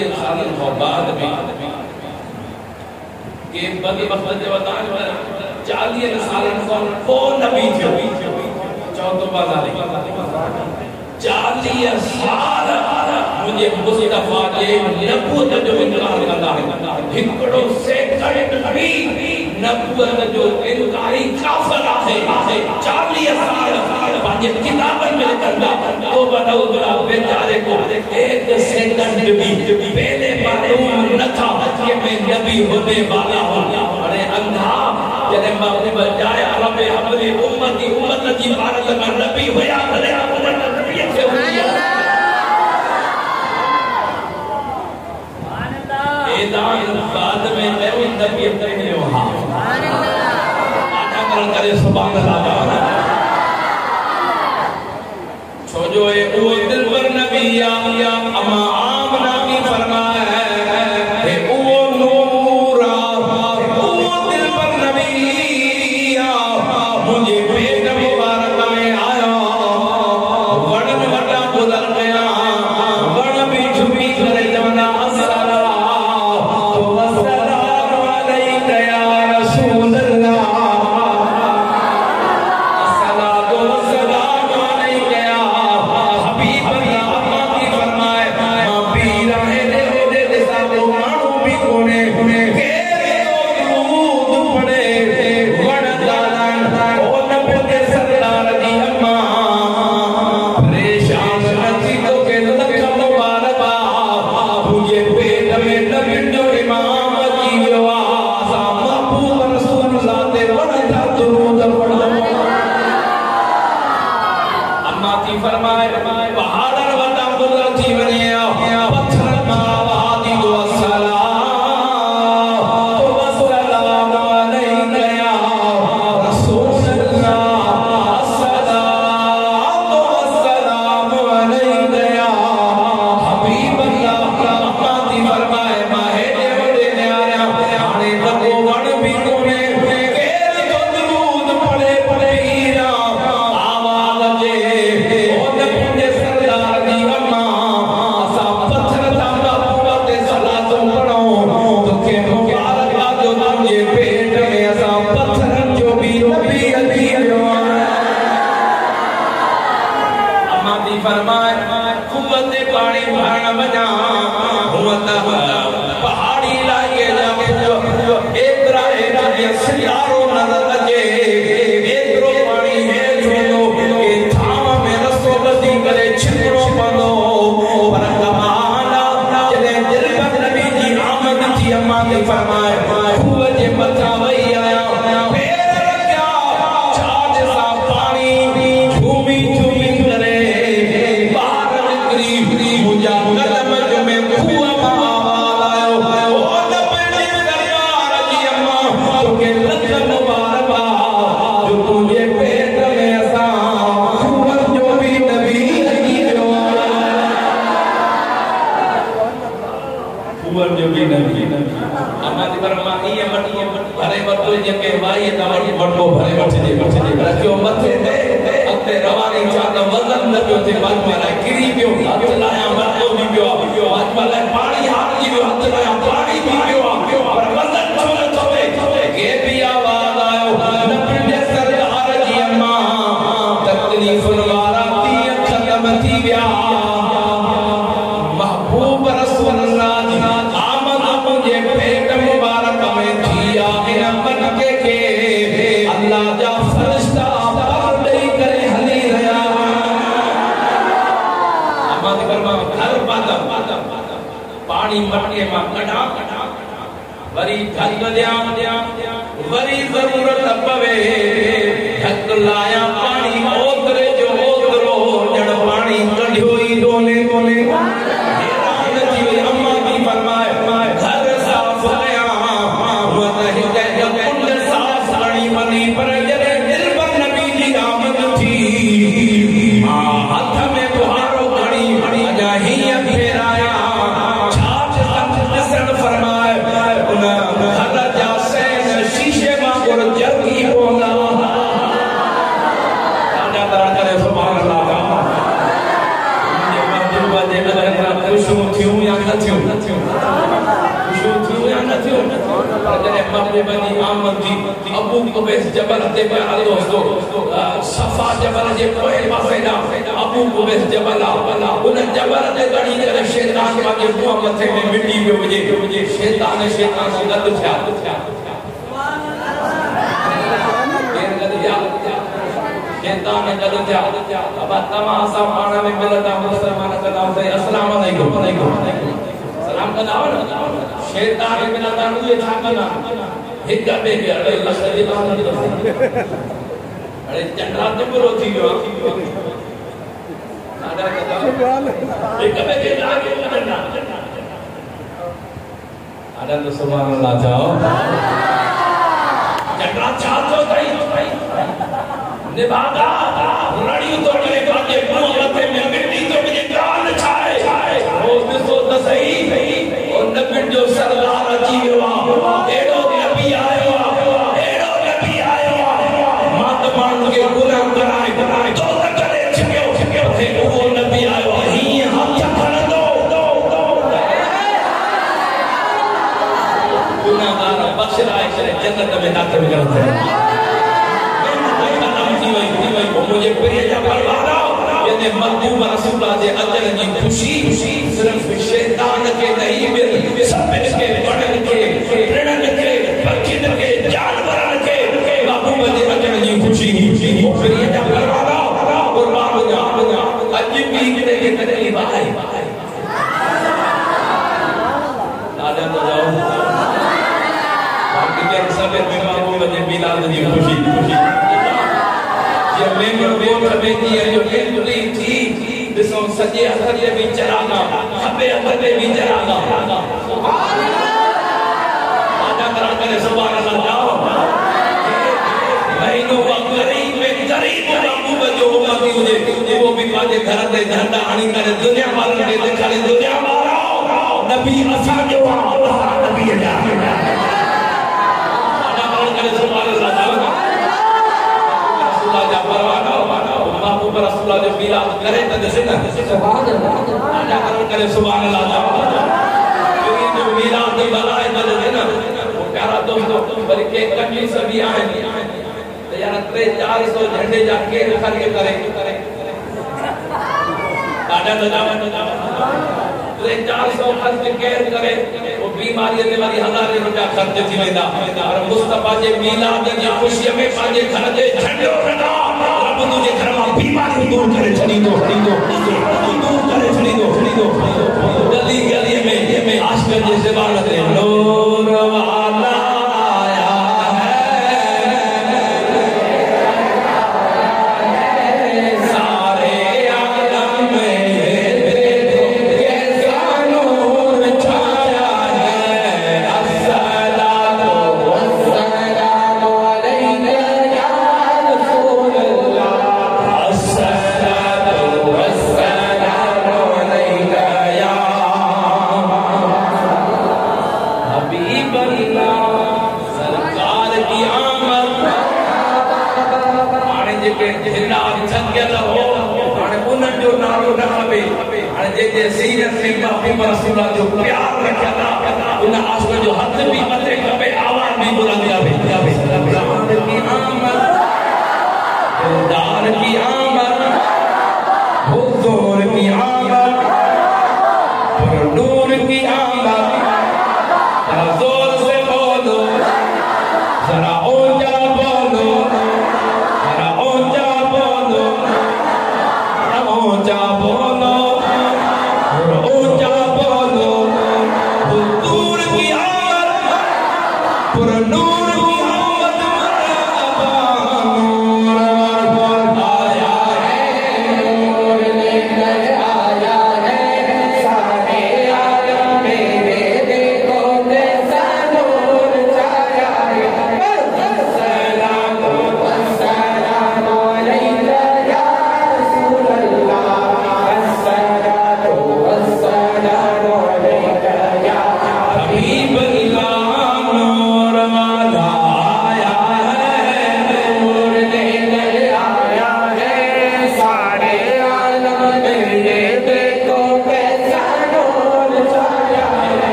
یہ خالد ہو بعد میں کہ بگی بندی بخت وطن چالیے سال ہو وہ نبی تھے چوتھو بات آلی چالیے سال مجھے مصطفیٰ کے نبوت جو انکار کرنا ہے۔ ہکڑوں سے کرن کڑی نبوت جو انکاری کافر آہے چالیے سال یہ کتابیں میں کرنا تو بناؤ گا بیچارے کو ایک سیکنڈ بھی پہلے معلوم نہ تھا کہ میں نبی ہونے والا ہوں۔ بڑے اندھا جنہیں میں اپنے بجائے رب اپنی امتی کی بارت میں نبی ہویا، بڑے اپنے نبی سے ہویا اعلان بعد میں میں نبی اپنے لیے وہاں سبحان اللہ کرے سبحان اللہ۔ پانی بھرن بجا ہوتا پہاڑی لائیے جا کے جو ایک رائے رائے سیاروں پاڻي مٽڪي مان ڪڍان ڪڍان وري ڍڪ ڏيان وري ضرورت پوي ڍڪ لايا جنہیں محبوب بنی آمد جی ابو قبیس جبل تے پیارا دوستو صفا جبل جے کوئے مفیدہ ابو قبیس جبل انہیں جبل تے گڑی کرے شیطان کا جے بوا متھے میں مٹی میں وجے۔ شیطان شیطان سے گد تھیا شیطان نے گد تھیا اب تمام سامان میں ملتا مسلمان کا نام سے السلام علیکم۔ سلام کا نام شیطان ابن آدم یہ چھاکنا ہکا بے گیا اڑے لشکر دی بات نہیں کرتے اڑے چندرا تمبرو تھی گیا ہکا بے گیا آگے مدرنا آدم تو سبحان اللہ چاہو چندرا چاہتو تھئی نبادا رڑیو تو جنت میں داخل مجھے پریجا پروارا یعنی مطلوب رسول اللہ جے اجر جی خوشی صرف شیطان کے نہیں میری سب کے بڑھن کے رڑن کے پکھن کے جانوران کے محبوب جے اجر جی خوشی۔ پریجا پروارا قربان جا اج بھی کنے کے تکلیف آئے دادا تو جاؤ باقی کے سب میں محبوب جے میلاد جی خوشی خوشی جب میں نے وہ کبھی دیا جو کہ تلی تھی جسوں سجے اثر یہ بھی چرانا خبے اثر یہ بھی چرانا آجا کرا کرے سبحان اللہ جاؤ مہینوں کا قریب میں قریب محبوب جو امتی ہوجے وہ بھی پاجے گھر دے دھنڈا آنی کرے دنیا مارن کے دکھانے دنیا مارا نبی اصلا جو آتا نبی جا کرے تا جسے نا آجا کرن کرے سبحان اللہ جا کیونکہ جو میلاد دی بلائے مدد نا وہ پیارا تم دوستو بلکہ کٹلی سبھی آئے۔ یار ترے چار سو جھنڈے جا کے رکھر کے کرے۔ آجا دجا ترے چار سو خرچ کیر کرے۔ وہ بیماری دے والی ہزار روپیہ خرچ تھی ویندا اور مصطفی جے میلاد دی خوشی میں پاجے گھر دے جھنڈو رنا رب تجھے گھر میں بیماری جو نالو نه کپي هاڻي جيڪي سيرت ۾ بابي رسول جو پيار رکيل آهي ان آشڪ جو هٿ به مٿي کپي آواز به بلند آهي سرڪار ڪه آمد دلدار ڪه آمد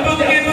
Look at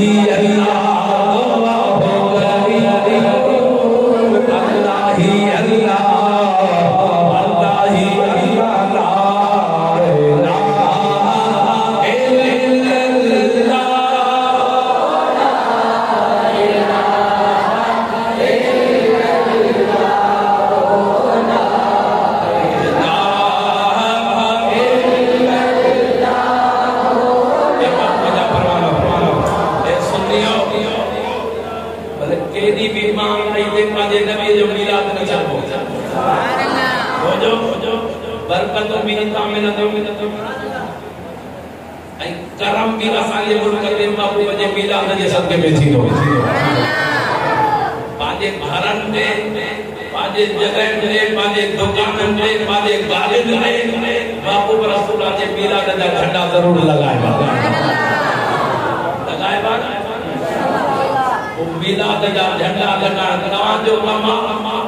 هي النار جاؤں گے جب کرم بھی رسالی برکت میں باپو بجے پیلا ہوں گے سب کے بیچی دو پاجے بھارن میں پاجے جگہ میں پاجے دکان میں پاجے بالد میں باپو برسول آجے پیلا ہوں گے گھنڈا ضرور لگائے گا لگائے گا امیلاد جا جھنڈا لگا نواز جو کما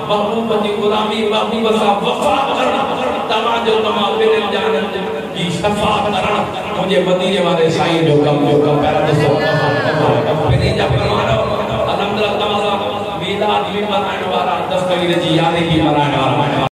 بہبو پتی قرامی بہبو بسا وفا کرنا پتا توجہ تمام پیر ہاں جان کی جی، شفا کرن مجھے مدینے والے سائیں جو کم جو کم، پیرا دسو پیر جا پرمانا الحمدللہ تمام میلاد بھی منانے والا دستویر جی یادی کی منانے والا۔